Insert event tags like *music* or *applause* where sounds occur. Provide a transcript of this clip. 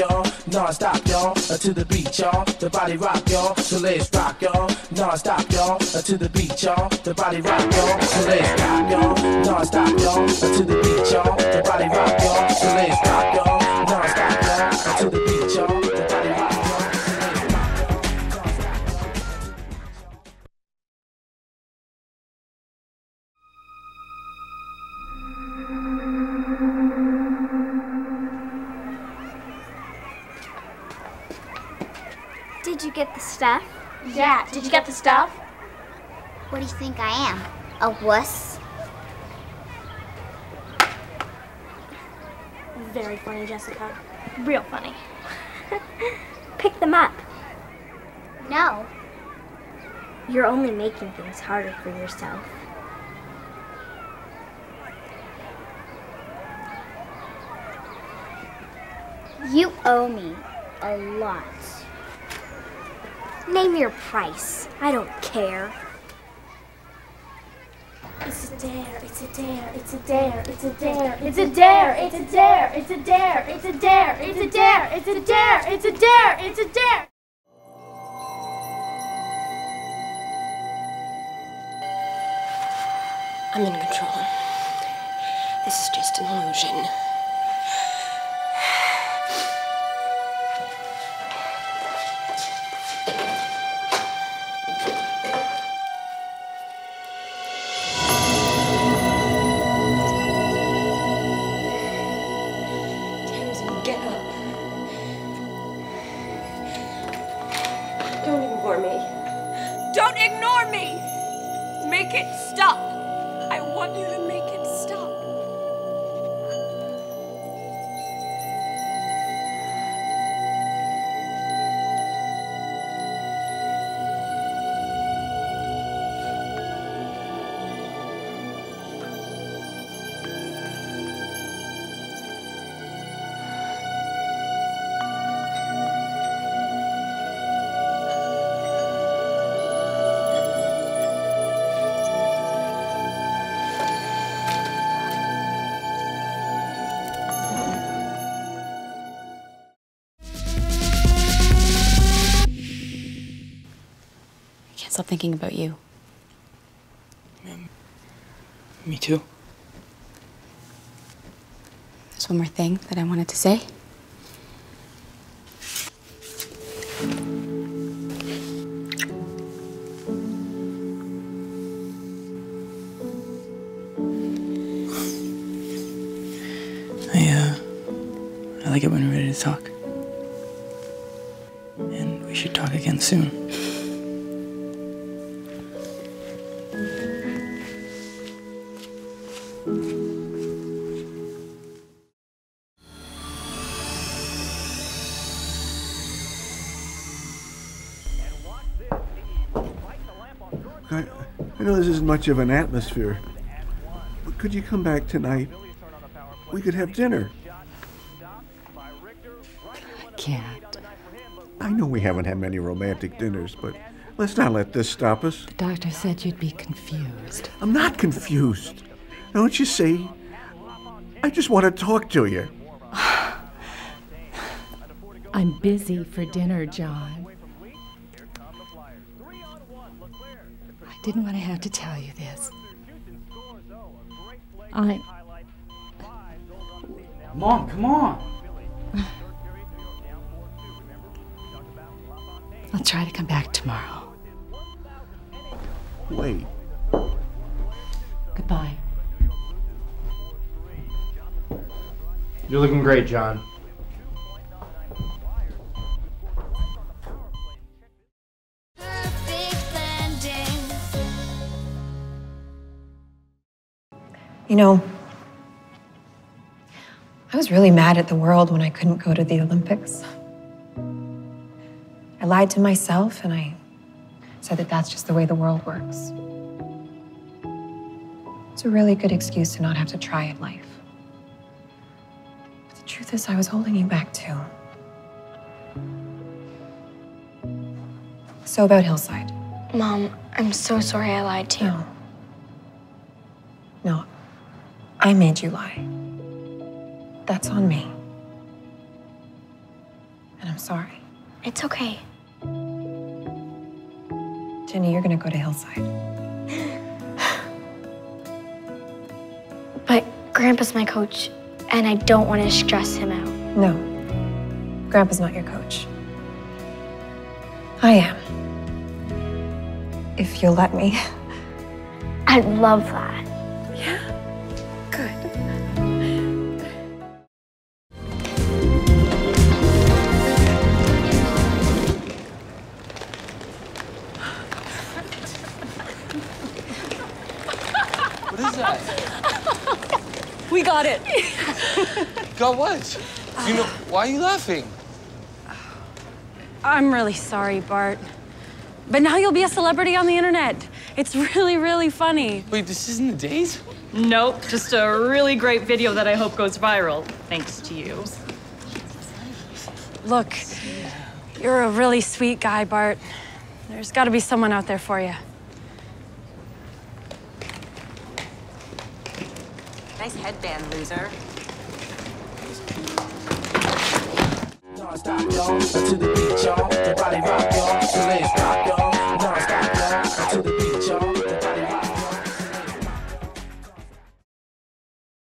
y'all, non-stop, y'all, uh, to the beat, y'all, the body rock, y'all, so let's rock, y'all, non-stop, y'all, uh, to the beat, y'all, the body rock, y'all, so let's rock, y'all, non-stop, y'all, uh, to the beat, y'all, the body rock, y'all, so let's rock, y'all, Did you get the stuff? Yeah, did you get the stuff? What do you think I am? A wuss? Very funny, Jessica. Real funny. *laughs* Pick them up. No. You're only making things harder for yourself. You owe me a lot. Name your price. I don't care. It's a dare, it's a dare, it's a dare, it's a dare, it's a dare, it's a dare, it's a dare, it's a dare, it's a dare, it's a dare, it's a dare, it's a dare. I'm in control. This is just an illusion. ticket stop. Can't stop thinking about you. Me too. There's one more thing that I wanted to say. I, uh, I like it when we're ready to talk. And we should talk again soon. I know this isn't much of an atmosphere, but could you come back tonight? We could have dinner. I can't. I know we haven't had many romantic dinners, but let's not let this stop us. The doctor said you'd be confused. I'm not confused. Don't you see? I just want to talk to you. *sighs* I'm busy for dinner, John. I didn't want to have to tell you this. I. Mom, come on! I'll try to come back tomorrow. Wait. Goodbye. You're looking great, John. You know, I was really mad at the world when I couldn't go to the Olympics. I lied to myself and I said that that's just the way the world works. It's a really good excuse to not have to try at life. But the truth is, I was holding you back too. So about Hillside. Mom, I'm so sorry I lied to you. No. No. I made you lie. That's on me. And I'm sorry. It's okay. Jenny, you're gonna go to Hillside. But Grandpa's my coach, and I don't want to stress him out. No. Grandpa's not your coach. I am. If you'll let me. I'd love that. What is that? *laughs* We got it. Got what? You know, why are you laughing? I'm really sorry, Bart. But now you'll be a celebrity on the internet. It's really, really funny. Wait, this isn't the days? Nope, just a really great video that I hope goes viral, thanks to you. Look, you're a really sweet guy, Bart. There's got to be someone out there for you. Nice headband, loser. Don't stop. To the beat. The body rock, rock.